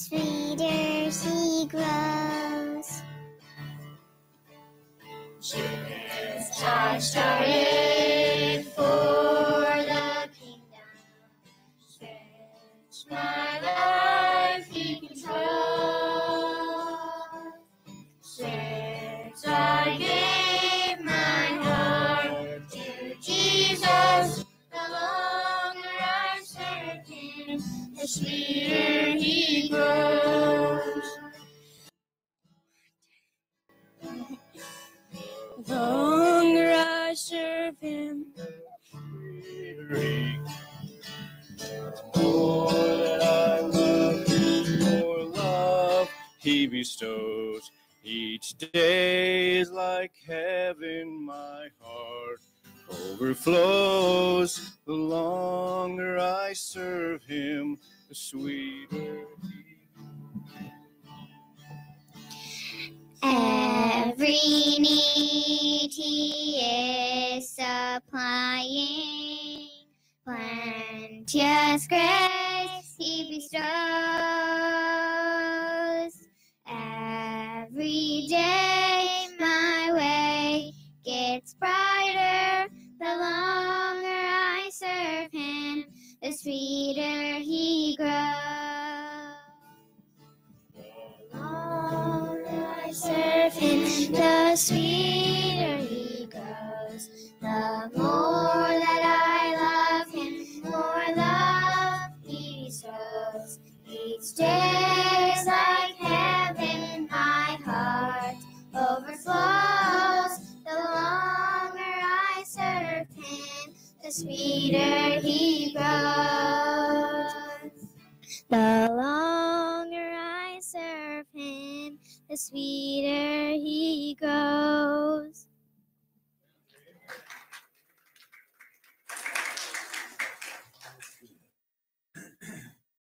sweeter she grows. Cupid's charge started. Sweeter he grows. The longer I serve him, more I love him, more love he bestows. Each day is like heaven, my heart overflows. The longer I serve him, sweeter Every need he is supplying, plenteous grace he bestows. Every day my way gets brighter, the longer I serve him, the sweeter he sweeter he grows. The more that I love him, more love he bestows. Each day is like heaven, my heart overflows. The longer I serve him, the sweeter he grows. The longer I serve him, the sweeter